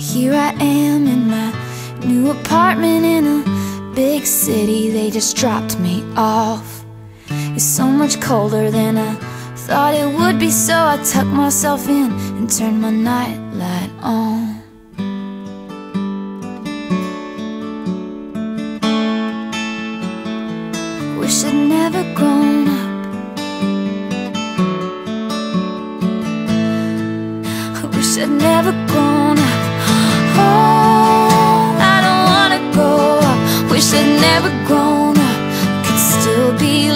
here I am in my new apartment in a big city. They just dropped me off. It's so much colder than I thought it would be So I tucked myself in and turned my nightlight on. Wish I'd never grown up. I wish I'd never grown up Wish I'd never grown up. Could still be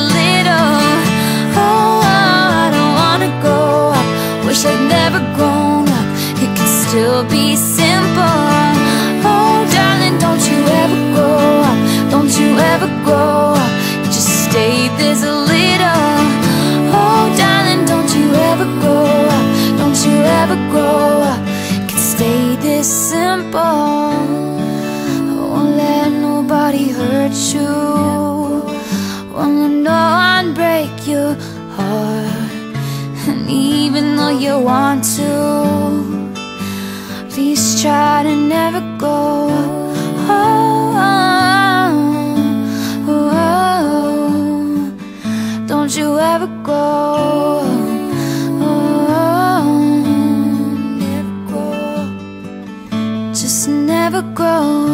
Won't let no one break your heart. And even though you want to Please try to never go. Oh, oh, oh, Don't you ever go. Just never up